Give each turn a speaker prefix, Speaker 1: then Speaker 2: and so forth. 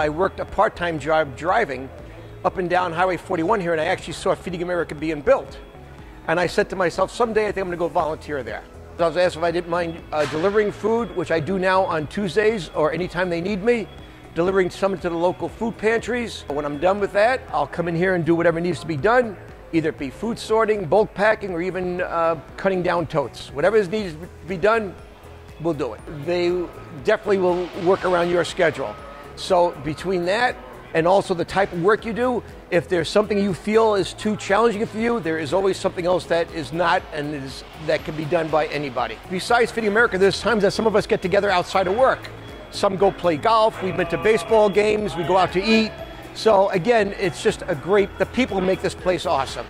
Speaker 1: I worked a part-time job driving up and down Highway 41 here, and I actually saw Feeding America being built. And I said to myself, someday I think I'm going to go volunteer there. So I was asked if I didn't mind uh, delivering food, which I do now on Tuesdays or anytime they need me, delivering some to the local food pantries. When I'm done with that, I'll come in here and do whatever needs to be done, either it be food sorting, bulk packing, or even uh, cutting down totes. Whatever is needed to be done, we'll do it. They definitely will work around your schedule. So between that and also the type of work you do, if there's something you feel is too challenging for you, there is always something else that is not and is, that can be done by anybody. Besides Feeding America, there's times that some of us get together outside of work. Some go play golf, we've been to baseball games, we go out to eat. So again, it's just a great, the people make this place awesome.